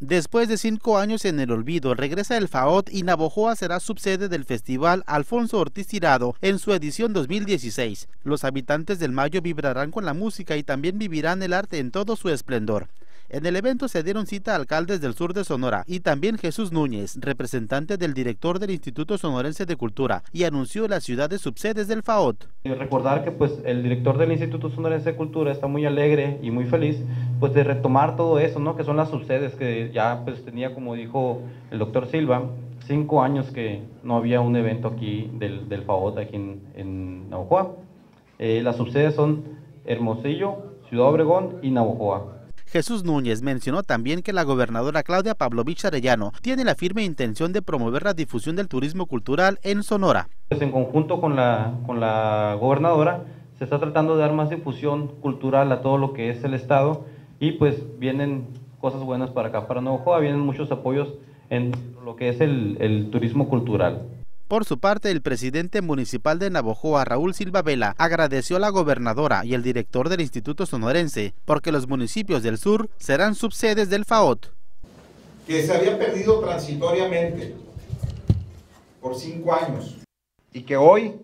Después de cinco años en el olvido, regresa el FAOT y Navojoa será subsede del Festival Alfonso Ortiz Tirado en su edición 2016. Los habitantes del Mayo vibrarán con la música y también vivirán el arte en todo su esplendor. En el evento se dieron cita alcaldes del sur de Sonora y también Jesús Núñez, representante del director del Instituto Sonorense de Cultura, y anunció las ciudades subsedes del FAOT. Recordar que pues el director del Instituto Sonorense de Cultura está muy alegre y muy feliz pues de retomar todo eso, ¿no? Que son las subsedes que ya pues tenía, como dijo el doctor Silva, cinco años que no había un evento aquí del, del FAOT aquí en, en Navajoa. Eh, las subsedes son Hermosillo, Ciudad Obregón y Navajoa. Jesús Núñez mencionó también que la gobernadora Claudia Pavlovich Arellano tiene la firme intención de promover la difusión del turismo cultural en Sonora. Pues en conjunto con la, con la gobernadora se está tratando de dar más difusión cultural a todo lo que es el estado y pues vienen cosas buenas para acá, para Nuevo vienen muchos apoyos en lo que es el, el turismo cultural. Por su parte, el presidente municipal de Navojoa, Raúl Silva Vela, agradeció a la gobernadora y el director del Instituto Sonorense porque los municipios del sur serán subsedes del FAOT. Que se había perdido transitoriamente por cinco años. Y que hoy,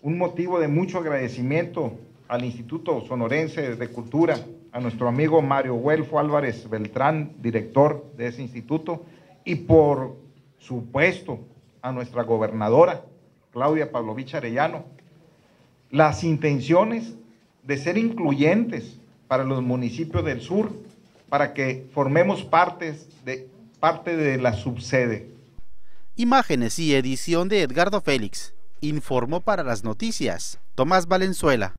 un motivo de mucho agradecimiento al Instituto Sonorense de Cultura, a nuestro amigo Mario Huelfo Álvarez Beltrán, director de ese instituto, y por supuesto a nuestra gobernadora, Claudia Pavlovich Arellano, las intenciones de ser incluyentes para los municipios del sur, para que formemos partes de, parte de la subsede. Imágenes y edición de Edgardo Félix. Informó para las noticias Tomás Valenzuela.